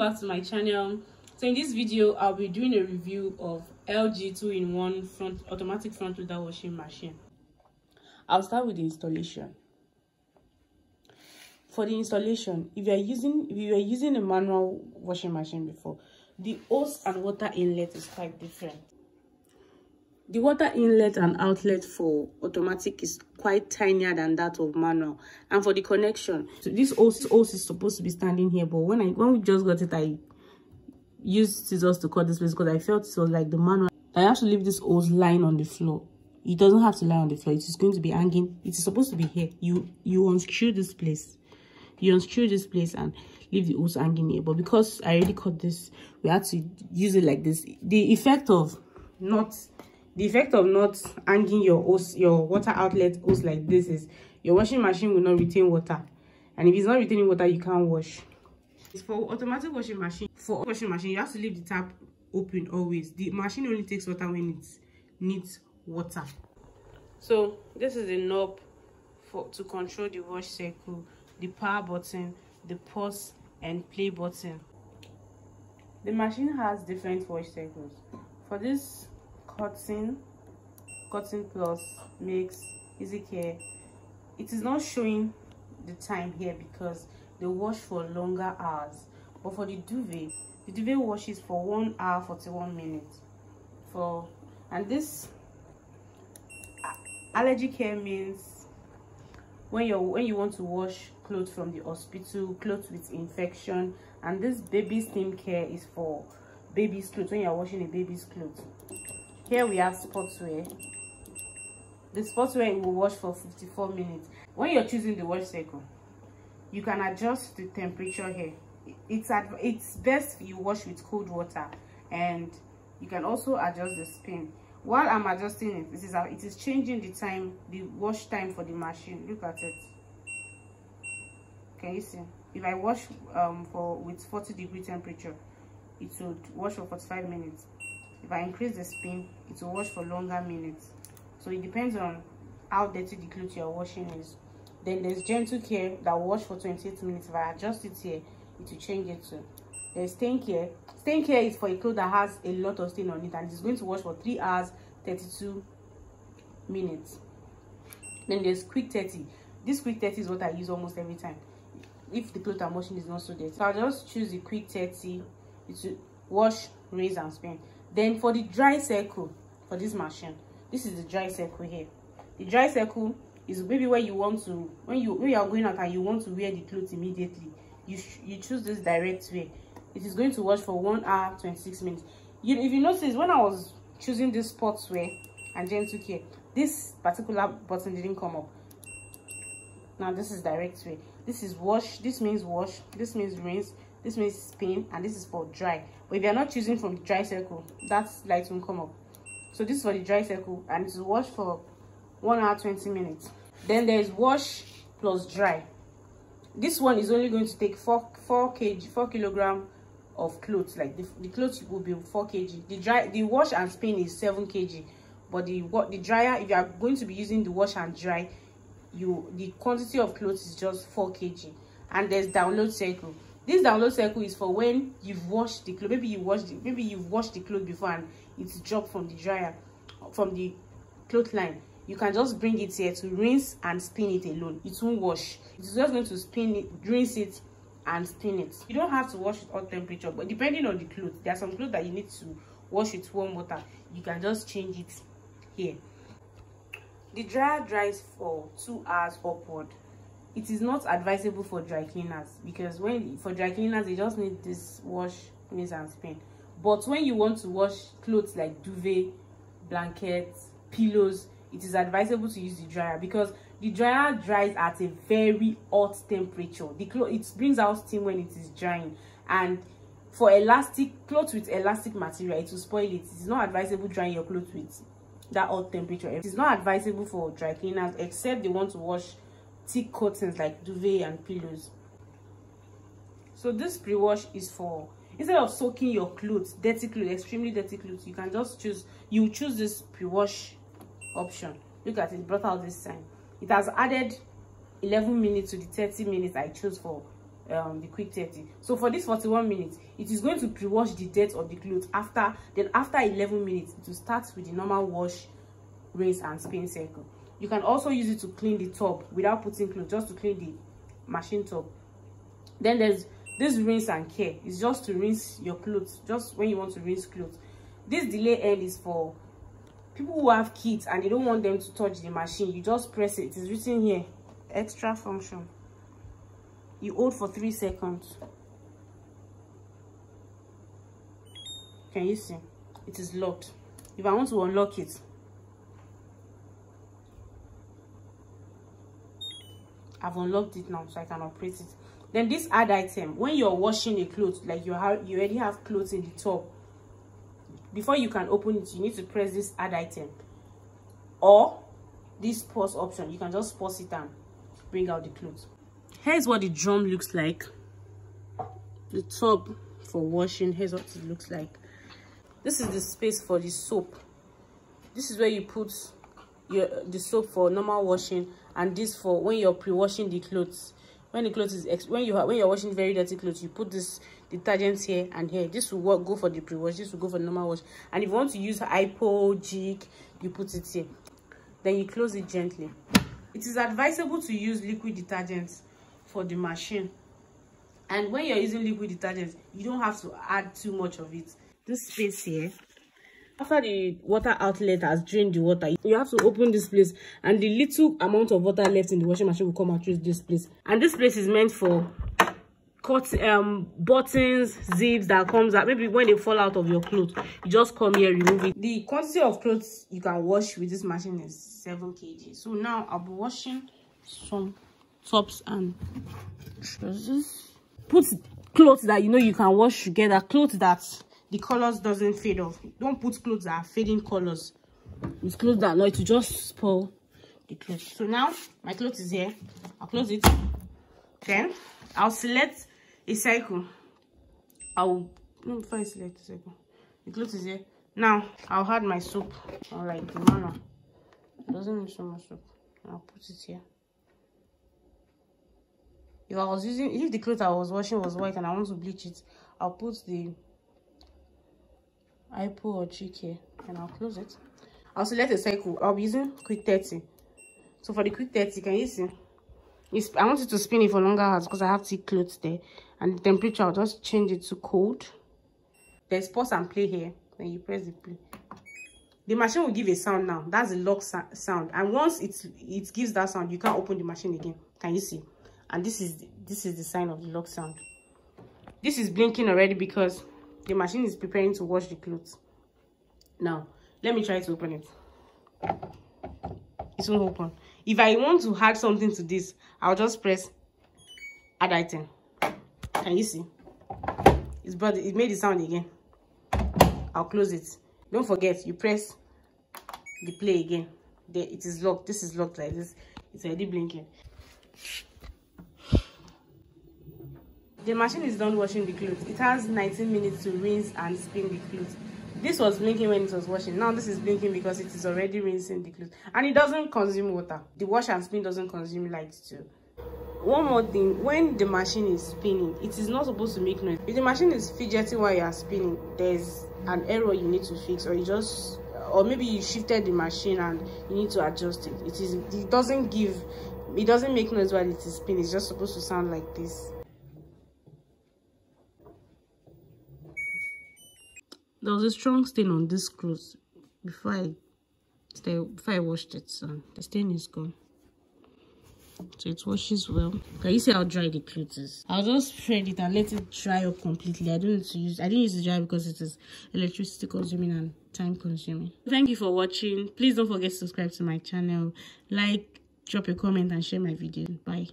back to my channel. So in this video i'll be doing a review of lg 2-in-1 front automatic front loader washing machine. I'll start with the installation. For the installation if you are using if you are using a manual washing machine before the hose and water inlet is quite different the water inlet and outlet for automatic is quite tinier than that of manual. And for the connection, so this hose, hose is supposed to be standing here, but when I when we just got it, I used scissors to cut this place because I felt it was like the manual. I have to leave this hose lying on the floor. It doesn't have to lie on the floor. It is going to be hanging. It is supposed to be here. You you unscrew this place. You unscrew this place and leave the hose hanging here. But because I already cut this, we had to use it like this. The effect of not the effect of not hanging your hose your water outlet hose like this is your washing machine will not retain water. And if it's not retaining water you can't wash. For automatic washing machine. For washing machine you have to leave the tap open always. The machine only takes water when it needs water. So this is the knob for to control the wash cycle the power button the pause and play button. The machine has different wash cycles. For this cotton cotton plus mix easy care it is not showing the time here because they wash for longer hours. But for the duvet the duvet washes for one hour 41 minutes. For and this allergy care means when you're when you want to wash clothes from the hospital clothes with infection and this baby steam care is for baby's clothes when you're washing a baby's clothes here we have sportswear the sportswear will wash for 54 minutes. When you're choosing the wash cycle you can adjust the temperature here. It's it's best you wash with cold water and you can also adjust the spin. While i'm adjusting it this is how it is changing the time the wash time for the machine. Look at it. Can you see? If i wash um for with 40 degree temperature it would wash for 45 minutes if i increase the spin it will wash for longer minutes. So it depends on how dirty the clothes you're washing is. Then there's gentle care that will wash for 28 minutes. If i adjust it here it will change it to there's stain care. Stain care is for a cloth that has a lot of stain on it and it's going to wash for 3 hours 32 minutes. Then there's quick 30 this quick 30 is what i use almost every time. If the cloth i'm washing is not so dirty. So i'll just choose the quick 30 to wash rinse and spin then for the dry cycle for this machine this is the dry cycle here. The dry cycle is maybe where you want to when you when you are going out and you want to wear the clothes immediately you you choose this Direct Wear it is going to wash for one hour 26 minutes. You if you notice when i was choosing this sportswear and gentle care this particular button didn't come up. Now this is Direct Wear this is wash this means wash this means rinse this means spin and this is for dry. But if you're not choosing from the dry cycle that light won't come up. So this is for the dry cycle and it's wash for one hour 20 minutes. Then there's wash plus dry. This one is only going to take four four kg four kilogram of clothes. Like the, the clothes will be four kg. The dry the wash and spin is seven kg. But the what the dryer if you are going to be using the wash and dry you the quantity of clothes is just four kg. And there's download cycle this download cycle is for when you've washed the clothes maybe you washed the, maybe you've washed the clothes before and it's dropped from the dryer from the clothesline you can just bring it here to rinse and spin it alone. It won't wash. It's just going to spin it rinse it and spin it. You don't have to wash it hot temperature but depending on the clothes there are some clothes that you need to wash with warm water. You can just change it here. The dryer dries for two hours upward it is not advisable for dry cleaners because when for dry cleaners they just need this wash rinse and spin. But when you want to wash clothes like duvet blankets pillows it is advisable to use the dryer because the dryer dries at a very hot temperature. The cloth it brings out steam when it is drying. And for elastic clothes with elastic material it will spoil it. It is not advisable drying your clothes with that hot temperature. It is not advisable for dry cleaners except they want to wash thick like duvet and pillows. So this pre-wash is for instead of soaking your clothes dirty clothes extremely dirty clothes you can just choose you choose this pre-wash option. Look at it brought out this sign. It has added 11 minutes to the 30 minutes i chose for um, the quick 30 so for this 41 minutes it is going to pre-wash the dirt of the clothes after then after 11 minutes it will start with the normal wash rinse and spin cycle you can also use it to clean the tub without putting clothes just to clean the machine tub. Then there's this rinse and care. It's just to rinse your clothes just when you want to rinse clothes. This delay end is for people who have kids and they don't want them to touch the machine. You just press it. It is written here extra function. You hold for three seconds. Can you see? It is locked. If i want to unlock it i've unlocked it now so i can operate it. Then this add item when you're washing a clothes like you have you already have clothes in the top, before you can open it you need to press this add item. Or this pause option you can just pause it and bring out the clothes here's what the drum looks like. The tub for washing here's what it looks like. This is the space for the soap. This is where you put your the soap for normal washing and this for when you're pre-washing the clothes. When the clothes is when you when you're washing very dirty clothes you put this detergent here and here. This will work go for the pre-wash. This will go for normal wash. And if you want to use hypo jig you put it here. Then you close it gently. It is advisable to use liquid detergents for the machine. And when you're using liquid detergents you don't have to add too much of it. This space here after the water outlet has drained the water you have to open this place and the little amount of water left in the washing machine will come out through this place. And this place is meant for cut um buttons zips that comes out. Maybe when they fall out of your clothes you just come here remove it. The quantity of clothes you can wash with this machine is 7 kg. So now i'll be washing some tops and trousers put clothes that you know you can wash together clothes that the colors doesn't fade off. Don't put clothes that are fading colors with clothes that not to just spoil the clothes. So now my clothes is here. I'll close it. Then i'll select a cycle i'll no before i select a cycle the clothes is here. Now i'll add my soap. All right the it doesn't need so much soap. I'll put it here. If i was using if the clothes i was washing was white and i want to bleach it i'll put the hypo or here and i'll close it. I'll select a cycle i'll be using quick 30 so for the quick 30 can you see? It's, i want you to spin it for longer hours because i have thick clothes there. And the temperature i'll just change it to cold. There's pause and play here. Then you press the play. The machine will give a sound now. That's the lock sound. And once it it gives that sound you can't open the machine again. Can you see? And this is this is the sign of the lock sound. This is blinking already because the machine is preparing to wash the clothes. Now let me try to open it. It won't open. If i want to add something to this i'll just press add item. Can you see? It's brought it made the sound again. I'll close it. Don't forget you press the play again. There it is locked. This is locked like this. It's already blinking the machine is done washing the clothes. It has 19 minutes to rinse and spin the clothes. This was blinking when it was washing. Now this is blinking because it is already rinsing the clothes. And it doesn't consume water. The wash and spin doesn't consume light too. One more thing. When the machine is spinning it is not supposed to make noise. If the machine is fidgeting while you are spinning there's an error you need to fix or you just or maybe you shifted the machine and you need to adjust it. It is it doesn't give it doesn't make noise while it is spinning. It's just supposed to sound like this there was a strong stain on this clothes before I before I washed it so the stain is gone. So it washes well. Can you see how dry the clothes is? I'll just spread it and let it dry up completely. I don't need to use I didn't use the dry because it is electricity consuming and time consuming. Thank you for watching. Please don't forget to subscribe to my channel. Like drop a comment and share my video. Bye